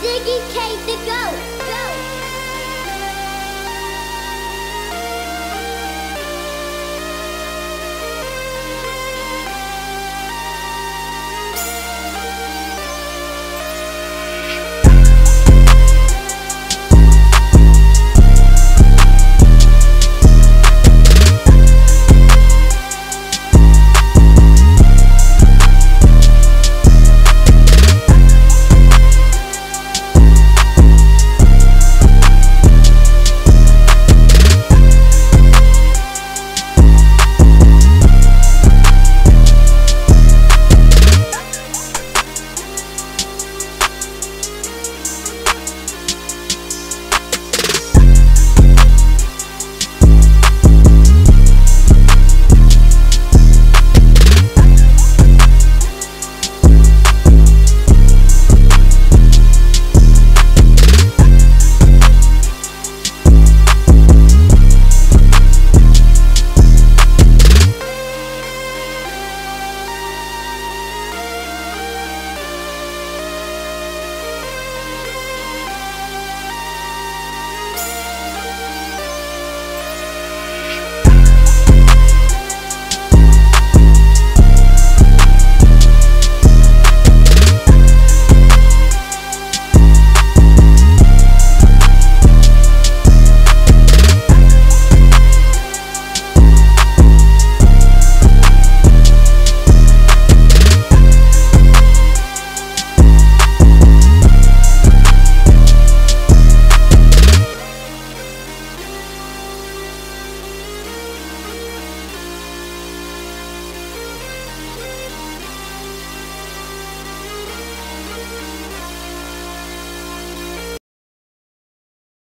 Ziggy K the Goat.